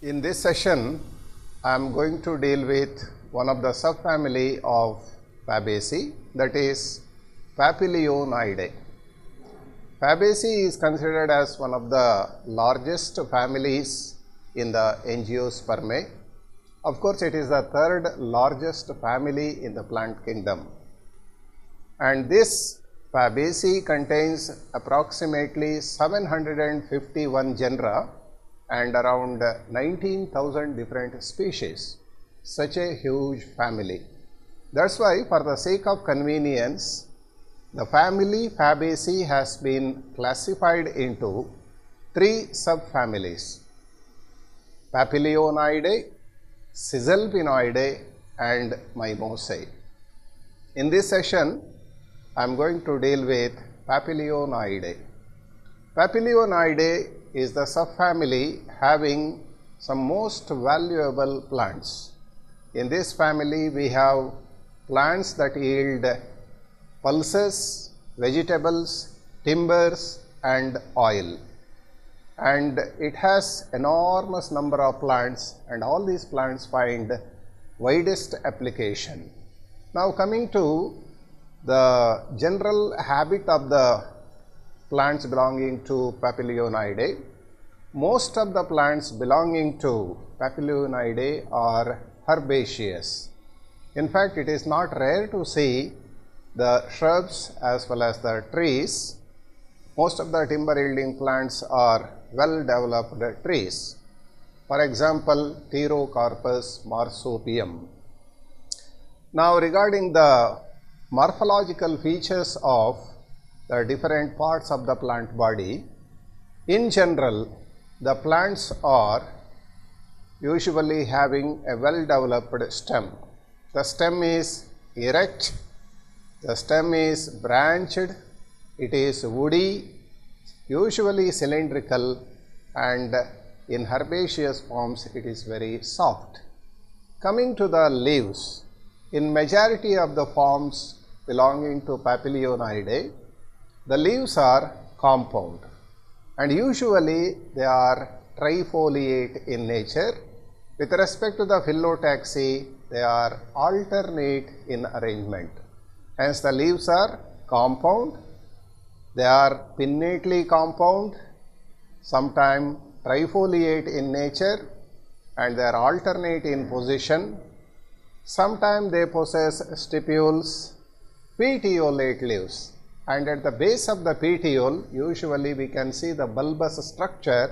In this session, I am going to deal with one of the subfamily of Fabaceae that is Papilionoideae. Fabaceae is considered as one of the largest families in the Angiospermae. Of course, it is the third largest family in the plant kingdom. And this Fabaceae contains approximately 751 genera and around 19,000 different species. Such a huge family. That's why for the sake of convenience, the family Fabaceae has been classified into three subfamilies Papilionoideae, Caesalpinioideae and Mimosae. In this session, I am going to deal with Papilionoideae. Papilionoideae is the subfamily having some most valuable plants. In this family, we have plants that yield pulses, vegetables, timbers and oil. And it has enormous number of plants and all these plants find widest application. Now coming to the general habit of the plants belonging to Papilionoideae. Most of the plants belonging to Papilionoideae are herbaceous. In fact, it is not rare to see the shrubs as well as the trees. Most of the timber yielding plants are well developed trees. For example, Pterocarpus marsupium. Now, regarding the morphological features of the different parts of the plant body. In general, the plants are usually having a well developed stem. The stem is erect, the stem is branched, it is woody, usually cylindrical and in herbaceous forms it is very soft. Coming to the leaves, in majority of the forms belonging to Papilionoideae, the leaves are compound and usually they are trifoliate in nature. With respect to the phyllotaxy, they are alternate in arrangement. Hence, the leaves are compound, they are pinnately compound, sometimes trifoliate in nature and they are alternate in position. Sometimes they possess stipules petiolate leaves and at the base of the petiole usually we can see the bulbous structure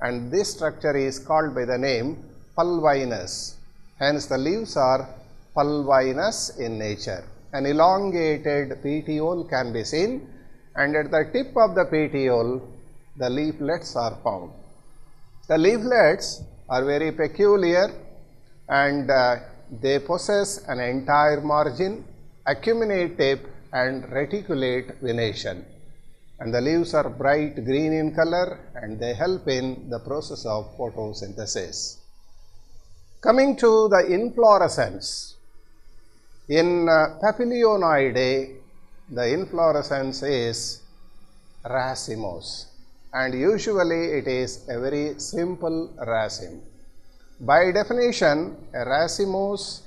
and this structure is called by the name pulvinous. Hence, the leaves are pulvinous in nature. An elongated petiole can be seen and at the tip of the petiole the leaflets are found. The leaflets are very peculiar and uh, they possess an entire margin acuminative and reticulate venation and the leaves are bright green in color and they help in the process of photosynthesis. Coming to the inflorescence, in uh, Papilionoideae, the inflorescence is racemose and usually it is a very simple raceme. By definition, a racemose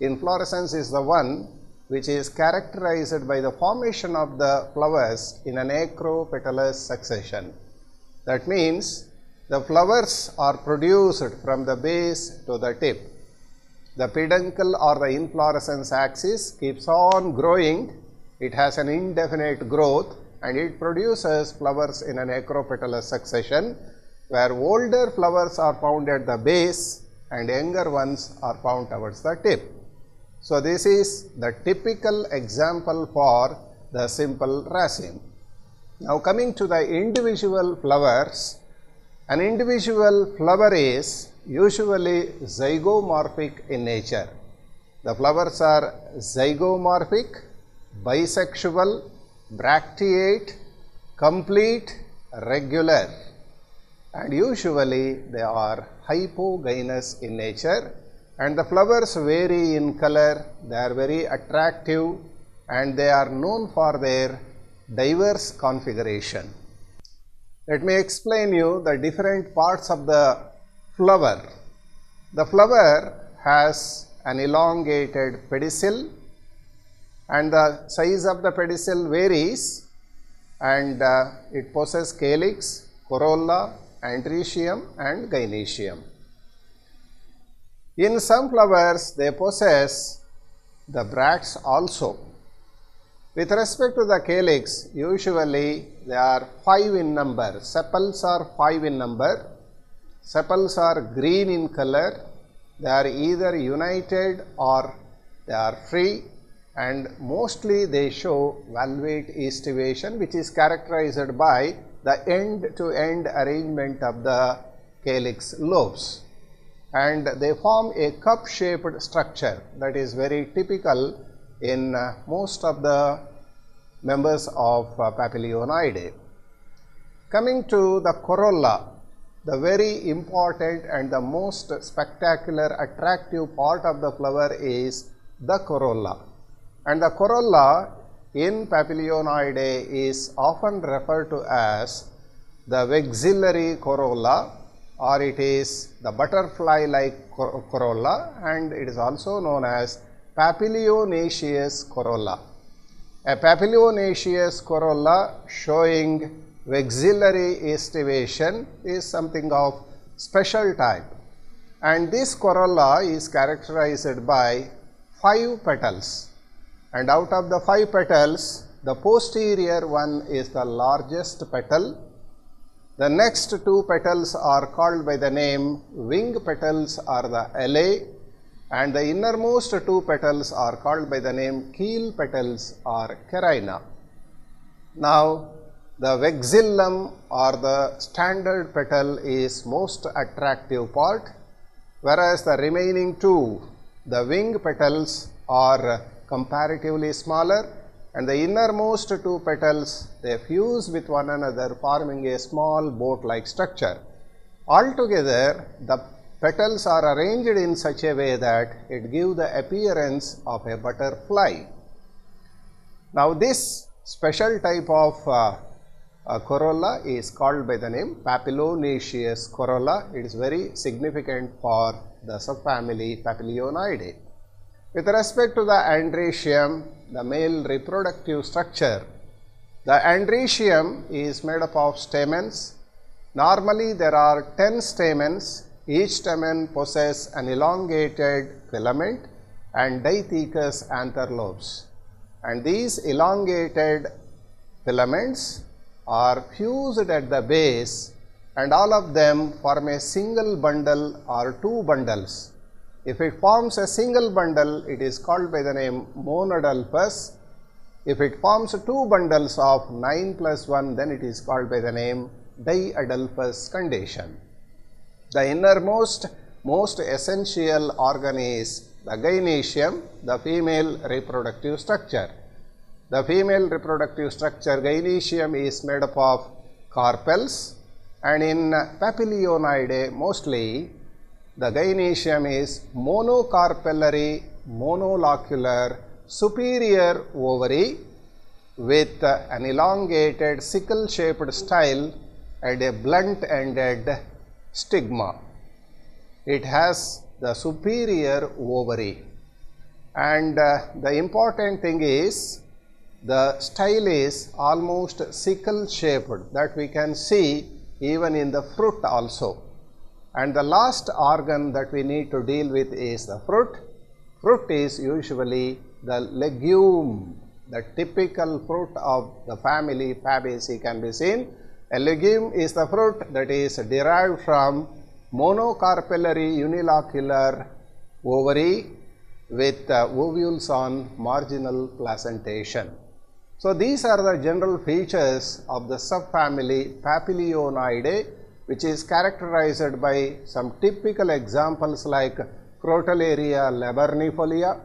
inflorescence is the one which is characterized by the formation of the flowers in an acropetalous succession. That means, the flowers are produced from the base to the tip. The peduncle or the inflorescence axis keeps on growing, it has an indefinite growth and it produces flowers in an acropetalous succession where older flowers are found at the base and younger ones are found towards the tip. So, this is the typical example for the simple raceme. Now, coming to the individual flowers, an individual flower is usually zygomorphic in nature. The flowers are zygomorphic, bisexual, bracteate, complete, regular and usually they are hypogynous in nature and the flowers vary in color, they are very attractive and they are known for their diverse configuration. Let me explain you the different parts of the flower. The flower has an elongated pedicel and the size of the pedicel varies and uh, it possesses calyx, corolla, androecium and gynoecium. In some flowers they possess the bracts also. With respect to the calyx, usually they are 5 in number, sepals are 5 in number, sepals are green in color, they are either united or they are free. And mostly they show valvate aestivation which is characterized by the end to end arrangement of the calyx lobes and they form a cup shaped structure that is very typical in uh, most of the members of uh, Papilionidae. Coming to the corolla, the very important and the most spectacular attractive part of the flower is the corolla. And the corolla in Papilionidae is often referred to as the vexillary corolla or it is the butterfly like corolla and it is also known as papilionaceous corolla. A papilionaceous corolla showing vexillary aestivation is something of special type and this corolla is characterized by five petals and out of the five petals the posterior one is the largest petal the next two petals are called by the name wing petals or the alae and the innermost two petals are called by the name keel petals or carina. Now, the vexillum or the standard petal is most attractive part whereas the remaining two the wing petals are comparatively smaller and the innermost two petals they fuse with one another forming a small boat like structure. Altogether the petals are arranged in such a way that it gives the appearance of a butterfly. Now this special type of uh, uh, corolla is called by the name papilionaceous corolla. It is very significant for the subfamily Papilionidae. With respect to the androecium, the male reproductive structure, the androecium is made up of stamens. Normally there are 10 stamens, each stamen possesses an elongated filament and diathecous anther lobes. And these elongated filaments are fused at the base and all of them form a single bundle or two bundles if it forms a single bundle, it is called by the name monadelphous. If it forms two bundles of 9 plus 1, then it is called by the name diadelphous condition. The innermost, most essential organ is the gynoecium, the female reproductive structure. The female reproductive structure gynoecium is made up of carpels and in Papilionidae mostly the gynoecium is monocarpellary monolocular superior ovary with an elongated sickle shaped style and a blunt ended stigma. It has the superior ovary and uh, the important thing is the style is almost sickle shaped that we can see even in the fruit also. And the last organ that we need to deal with is the fruit. Fruit is usually the legume, the typical fruit of the family Fabaceae can be seen. A legume is the fruit that is derived from monocarpellary unilocular ovary with uh, ovules on marginal placentation. So, these are the general features of the subfamily Papilionidae which is characterized by some typical examples like Crotalaria laburnifolia,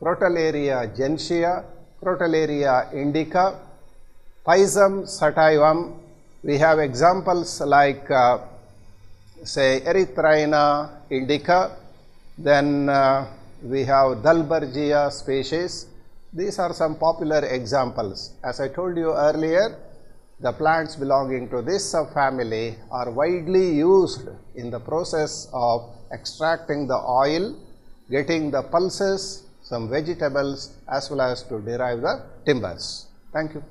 Crotalaria gentiana, Crotalaria indica, Pisum sativum. We have examples like uh, say Erythrina indica, then uh, we have Dalbergia species. These are some popular examples. As I told you earlier, the plants belonging to this subfamily are widely used in the process of extracting the oil, getting the pulses, some vegetables as well as to derive the timbers. Thank you.